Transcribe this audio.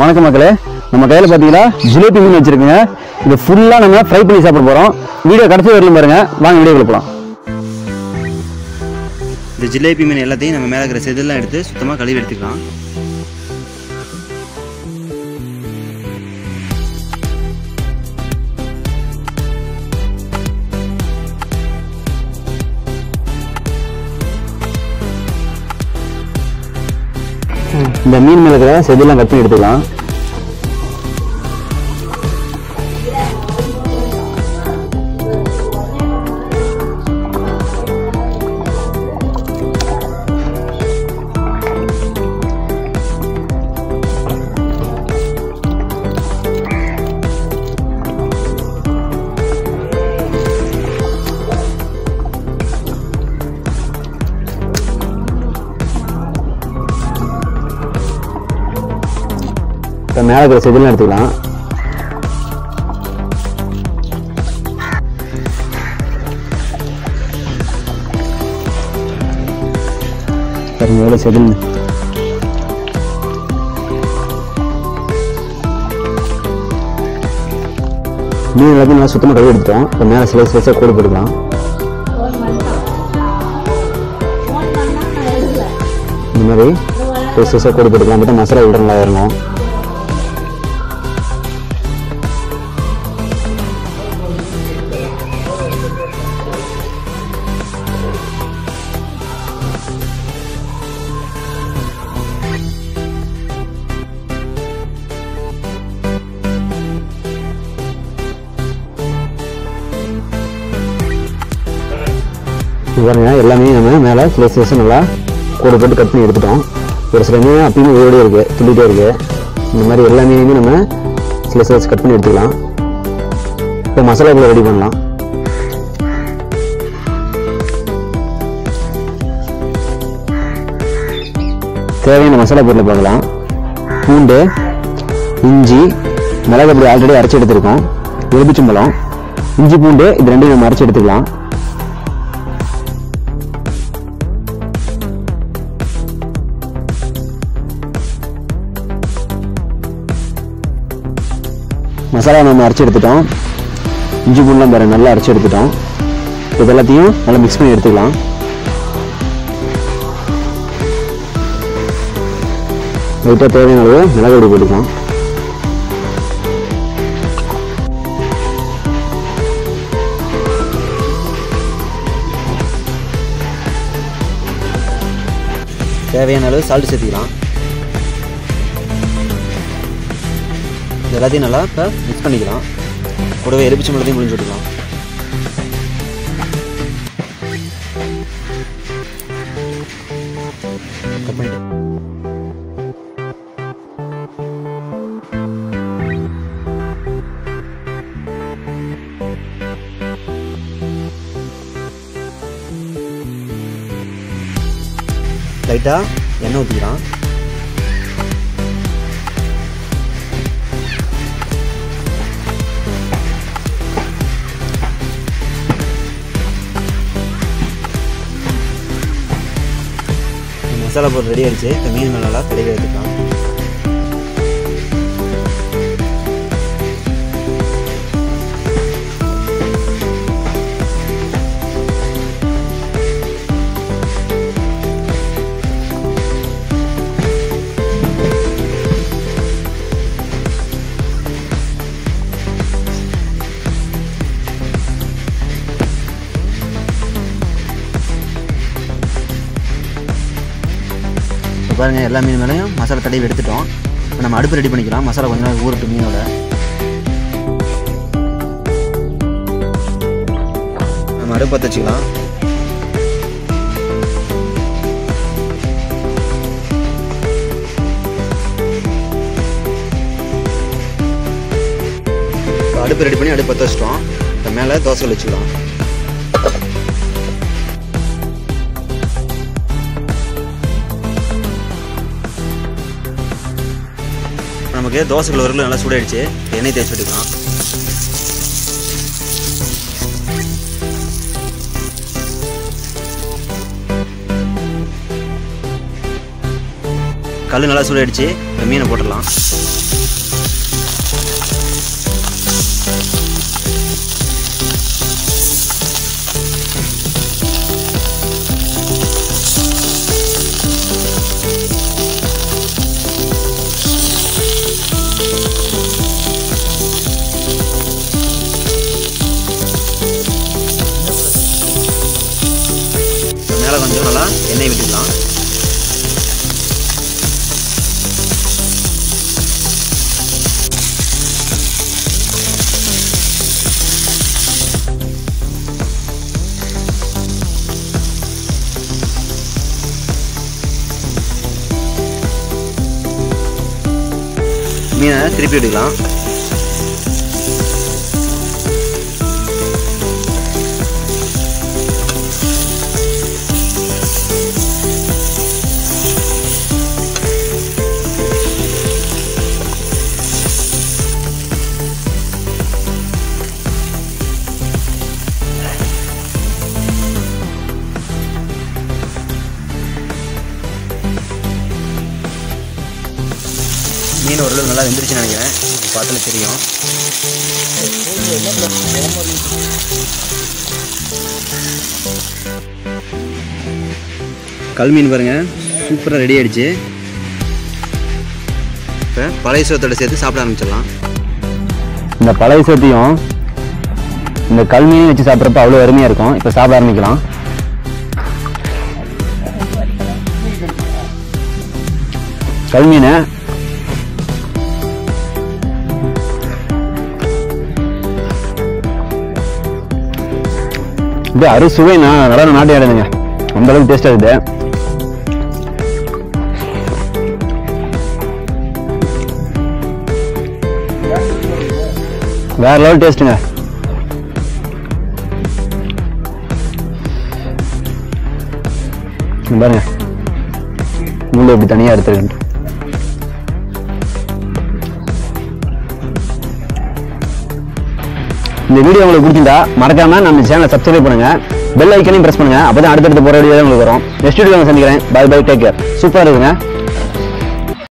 வணக்கம் மக்களே. நம்ம கையில் பார்த்தீங்கன்னா ஜிலேபி மீன் வச்சுருக்குங்க. இது ஃபுல்லாக நம்ம ஃப்ரை பண்ணி சாப்பிட போகிறோம் வீடியோ கடைசி வரலும் பாருங்கள் வாங்க வீடியோ போகலாம் இந்த ஜிலேபி மீன் எல்லாத்தையும் நம்ம மேலே இருக்கிற செதெல்லாம் எடுத்து சுத்தமாக கழுவி எடுத்துக்கலாம். இந்த மீன் மேலே இருக்கிற செதிலாம் கட் பண்ணி எடுத்துக்கலாம். இப்போ மேலே இருக்கிற செதிலாம் எடுத்துக்கலாம். பாருங்க எவ்வளோ செதில். மீன் எல்லாத்தையும் நல்லா சுத்தமாக கழுவி எடுத்துட்டோம். இப்போ மேலே சில சிலைஸாக கூடு போட்டுக்கலாம். இந்த மாதிரி சில கூடு போட்டுக்கலாம். மட்டும் மசாலா விட நல்லா இறங்கும் பாருங்க எல்லாமே நம்ம மேலே சில சில நல்லா கூட போட்டு கட் பண்ணி எடுத்துட்டோம். ஒரு சில மீன் அப்பயுமே உயிரோடய இருக்குது துள்ளிகிட்டே இருக்குது இந்த மாதிரி எல்லா மீனையுமே நம்ம சில சில கட் பண்ணி எடுத்துக்கலாம். இப்போ மசாலா கூட ரெடி பண்ணலாம். தேவையான மசாலா பொருளை பார்க்கலாம். பூண்டு இஞ்சி மிளகு அப்படி ஆல்ரெடி அரைச்சி எடுத்திருக்கோம். எலுமிச்சம்பழம் இஞ்சி பூண்டு இது ரெண்டையும் நம்ம அரைச்சி எடுத்துக்கலாம். மசாலா நம்ம அரைச்சி எடுத்துட்டோம். இஞ்சி பூண்டுலாம் பாருங்க நல்லா அரைச்சி எடுத்துட்டோம். இது எல்லாத்தையும் நல்லா மிக்ஸ் பண்ணி எடுத்துக்கலாம். லைட்டாக தேவையான அளவு மிளகு பொடி போட்டுக்கலாம். தேவையான அளவு சால்ட் சேர்த்துக்கலாம். எல்லாத்தையும் நல்லா இப்போ மிக்ஸ் பண்ணிக்கலாம். கூடவே எலுமிச்சம் பழத்தையும் முடிஞ்சு விட்டுக்கலாம். கட் பண்ணிட்டு லைட்டாக எண்ணெய் ஊற்றிக்கிறான் மசாலா போட்டு ரெடி ஆயிடுச்சு. இந்த மீன் மேல நல்லா பாருங்கள் எல்லா மீன் மேலேயும் மசாலா தடவி எடுத்துட்டோம். இப்போ நம்ம அடுப்பு ரெடி பண்ணிக்கலாம். மசாலா கொஞ்ச நேரம் ஊறட்டும் மீனோட. நம்ம அடுப்பு பற்ற வச்சுக்கலாம் அடுப்பு ரெடி பண்ணி அடுப்பு பற்ற வச்சிட்டோம் இப்போ மேலே தோசை வச்சுக்கலாம் நமக்கு தோசைகள் வரல நல்லா சூடாயிடுச்சு. எண்ணெய் தேய்ச்சி விட்டுக்கலாம் கல் நல்லா சூடாயிடுச்சு. மீனை போட்டுடலாம். மேலே கொஞ்சம் நல்லா எண்ணெய் விட்டுக்கலாம். மீனை திருப்பி விட்டுக்கலாம் மீன் ஓரளவு நல்லா வெந்துருச்சுன்னு நினைக்கிறேன். பார்த்துல தெரியும். கல் மீன் பாருங்க. சூப்பராக ரெடி ஆயிடுச்சு. இப்போ பழைய சோத்தோட சேர்த்து சாப்பிட ஆரம்பிச்சிடலாம். இந்த பழைய சோத்தையும் இந்த கல் மீனையும் வச்சு சாப்பிட்றப்ப அவ்வளோ அருமையாக இருக்கும். இப்போ சாப்பிட ஆரம்பிக்கலாம். கல் மீனை இது நான் நல்லா நாட்டு ஆடுதுங்க அந்த அளவுக்கு டேஸ்ட் இருக்குது வேற லெவல் டேஸ்ட்டுங்க பாருங்க. முள்ளு எப்படி தனியாக எடுத்துருக்கேன் இந்த வீடியோ உங்களுக்கு பிடிச்சிருந்தா மறக்காம நம்ம சேனலை சப்ஸ்கிரைப் பண்ணுங்க. பெல் ஐக்கனையும் பிரஸ் பண்ணுங்க. அப்பதான் அடுத்தடுத்து போற வீடியோ உங்களுக்கு வரும். நெக்ஸ்ட் வீடியோ சந்திக்கிறேன். பை பை டேக் கேர் சூப்பரா இருக்குங்க.